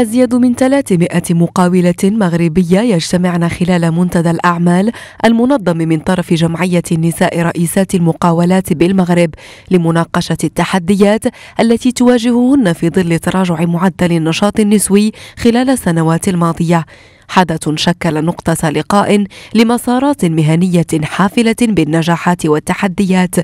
أزيد من 300 مقاولة مغربية يجتمعن خلال منتدى الأعمال المنظم من طرف جمعية النساء رئيسات المقاولات بالمغرب لمناقشة التحديات التي تواجههن في ظل تراجع معدل النشاط النسوي خلال السنوات الماضية. حدث شكل نقطة لقاء لمسارات مهنية حافلة بالنجاحات والتحديات.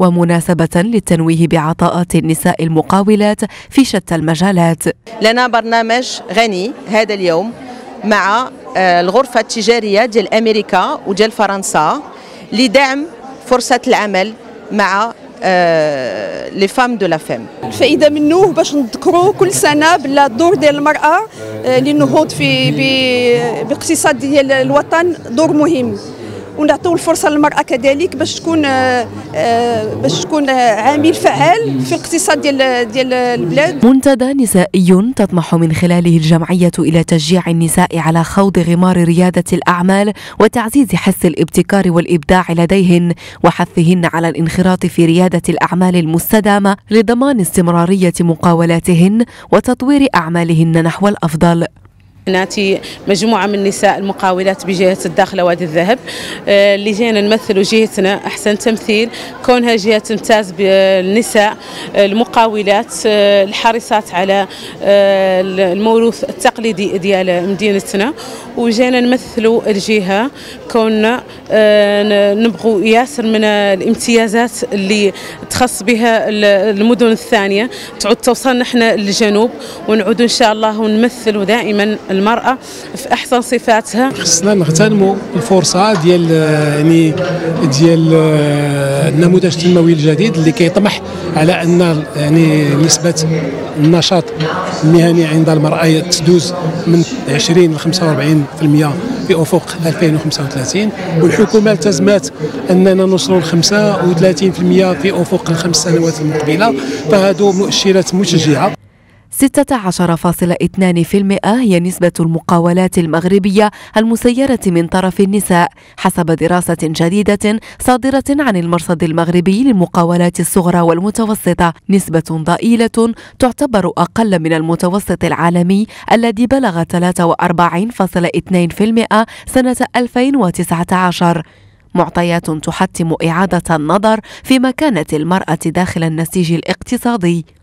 ومناسبة للتنويه بعطاءات النساء المقاولات في شتى المجالات. لنا برنامج غني هذا اليوم مع آه، الغرفة التجارية ديال أمريكا وديال فرنسا لدعم فرصة العمل مع les femmes de l'AFEM الفائده منه باش نذكروا كل سنة بلا الدور ديال المرأة آه، للنهوض في بإقتصاد ديال الوطن دور مهم. ونعطيو الفرصة للمرأة كذلك باش تكون آه، آه، باش تكون عامل فعال في الاقتصاد ديال ديال البلاد. منتدى نسائي تطمح من خلاله الجمعية إلى تشجيع النساء على خوض غمار ريادة الأعمال وتعزيز حس الابتكار والإبداع لديهن وحثهن على الانخراط في ريادة الأعمال المستدامة لضمان استمرارية مقاولاتهن وتطوير أعمالهن نحو الأفضل. ناتي مجموعة من النساء المقاولات بجهة الداخلة وادي الذهب. آه، اللي جينا نمثل جهتنا أحسن تمثيل. كونها جهة تمتاز بالنساء آه، المقاولات آه، الحريصات على الموروث التقليدي ديال مدينتنا. وجينا نمثلوا الجهة. كوننا نبغوا ياسر من الامتيازات اللي تخص بها المدن الثانية. تعود توصلنا إحنا للجنوب ونعود إن شاء الله ونمثل دائما المرأة في أحسن صفاتها. خصنا نغتنموا الفرصة ديال يعني ديال النموذج التنموي الجديد اللي كيطمح على أن يعني نسبة النشاط المهني عند المرأة تدوز من 20 ل 45% في أفق 2035 والحكومة التزمت أننا نوصلوا ل 35% في أفق الخمس سنوات المقبلة. فهذو مؤشرات مشجعة. 16.2% هي نسبة المقاولات المغربية المسيرة من طرف النساء حسب دراسة جديدة صادرة عن المرصد المغربي للمقاولات الصغرى والمتوسطة. نسبة ضئيلة تعتبر أقل من المتوسط العالمي الذي بلغ 43.2% سنة 2019 معطيات تحتم إعادة النظر في مكانة المرأة داخل النسيج الاقتصادي.